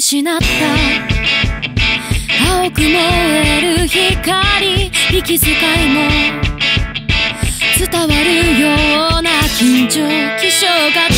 失った。青く燃える光息遣いも伝わるような緊張気象が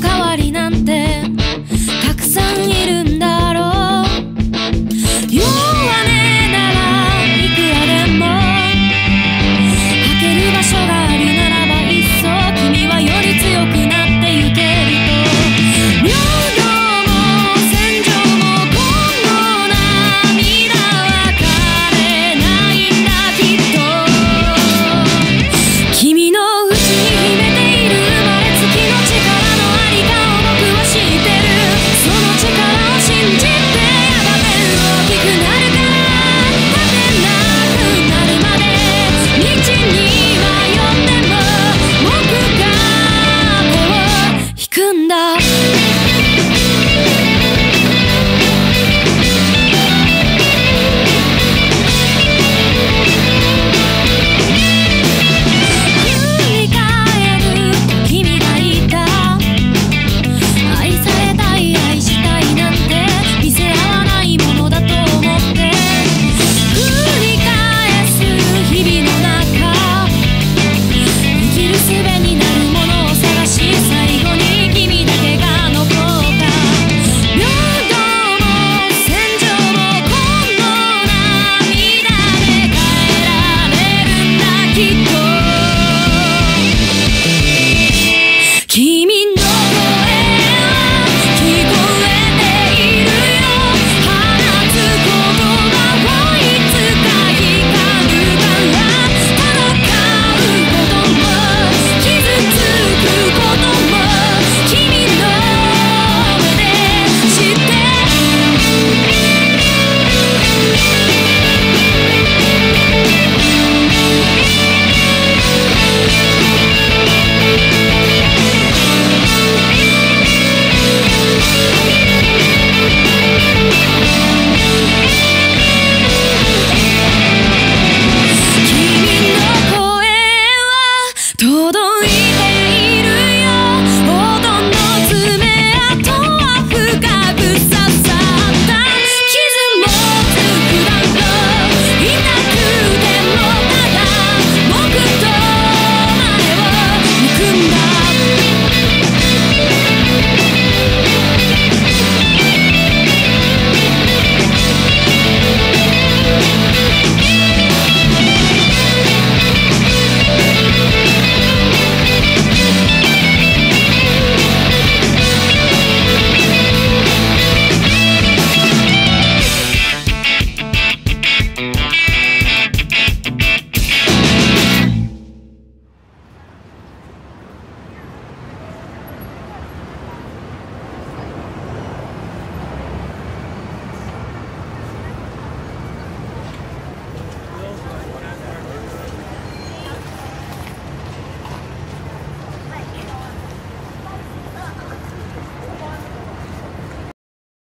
代わり